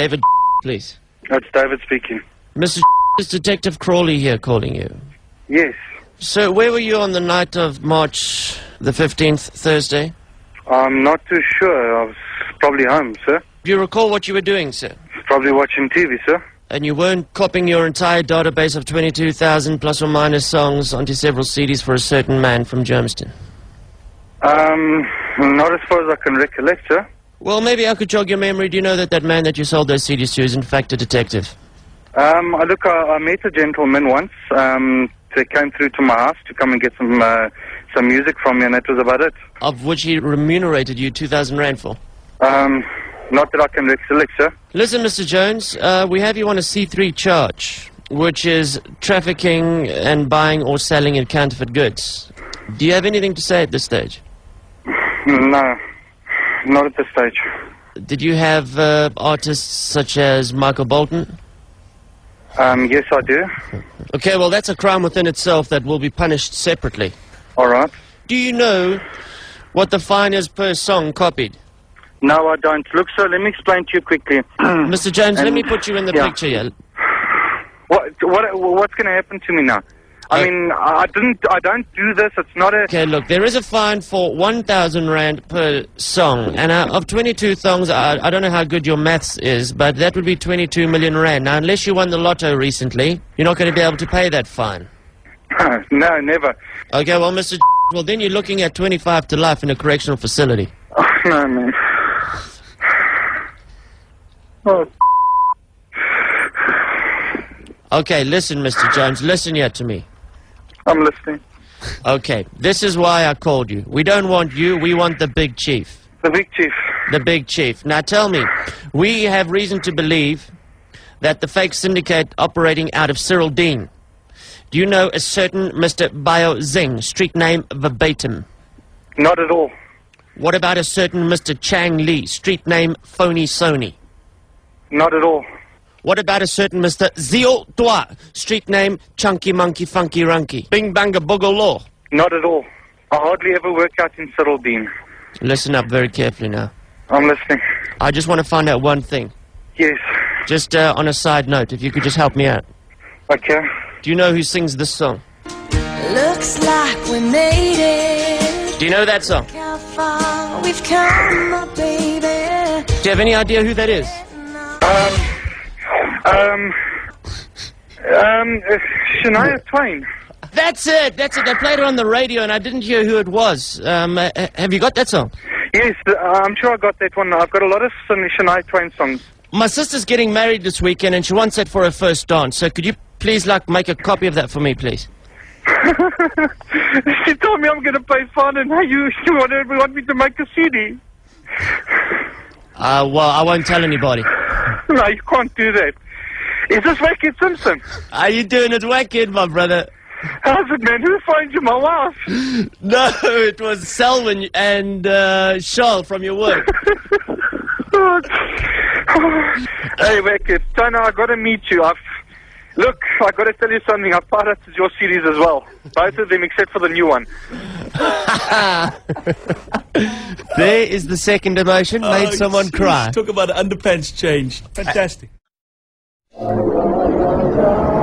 David, please. That's David speaking. Mr. Is Detective Crawley here calling you? Yes. So, where were you on the night of March the 15th, Thursday? I'm not too sure. I was probably home, sir. Do you recall what you were doing, sir? Probably watching TV, sir. And you weren't copying your entire database of 22,000 plus or minus songs onto several CDs for a certain man from Germiston? Um, not as far as I can recollect, sir. Well, maybe I could jog your memory. Do you know that that man that you sold those CDs to is in fact a detective? Um, I look, I, I met a gentleman once. Um, they came through to my house to come and get some uh, some music from me, and that was about it. Of which he remunerated you 2,000 Rand for? Um, not that I can recollect, sir. Listen, Mr. Jones, uh, we have you on a C3 charge, which is trafficking and buying or selling in counterfeit goods. Do you have anything to say at this stage? No, not at this stage. Did you have uh, artists such as Michael Bolton? Um, yes, I do. Okay, well, that's a crime within itself that will be punished separately. All right. Do you know what the fine is per song copied? No, I don't. Look, sir, let me explain to you quickly. Mr. Jones, let me put you in the yeah. picture here. What, what, what's going to happen to me now? I Uh, mean, I didn't, I don't do this. It's not a. Okay, look, there is a fine for 1,000 Rand per song. And uh, of 22 songs, I, I don't know how good your maths is, but that would be 22 million Rand. Now, unless you won the lotto recently, you're not going to be able to pay that fine. no, never. Okay, well, Mr. Well, then you're looking at 25 to life in a correctional facility. Oh, no, man. Oh, Okay, listen, Mr. Jones, listen here to me. I'm listening. Okay, this is why I called you. We don't want you, we want the big chief. The big chief. The big chief. Now tell me, we have reason to believe that the fake syndicate operating out of Cyrildene. Do you know a certain Mr. Bio Zing, street name verbatim? Not at all. What about a certain Mr. Chang Lee, street name Phony Sony? Not at all. What about a certain Mr. Zio Dua, street name Chunky Monkey Funky Runky? Bing Banga Boogle Law. Not at all. I hardly ever work out in Cyrildene. Listen up very carefully now. I'm listening. I just want to find out one thing. Yes. Just uh, on a side note, if you could just help me out. Okay. Do you know who sings this song? Looks like we made it. Do you know that song? How far we've come, my baby. Do you have any idea who that is? Um. Um. Uh, Shania Twain. That's it. That's it. They played it on the radio, and I didn't hear who it was. Um, uh, uh, have you got that song? Yes, I'm sure I got that one. I've got a lot of Shania Twain songs. My sister's getting married this weekend, and she wants that for her first dance. So could you please, like, make a copy of that for me, please? she told me I'm going to pay fine, and now you, you want, want me to make a CD. Uh, well, I won't tell anybody. No, you can't do that. Is this Whackhead Simpson? Are you doing it Whackhead, my brother? How's it, man? Who finds you my wife? No, it was Selwyn and uh, Charles from your work. hey, Whackhead. Tana, I've got to meet you. I've... Look, I got to tell you something. I've pirated your series as well. Both of them except for the new one. there is the second emotion, made Oh, someone cry. Talk about underpants change. Fantastic. Thank you.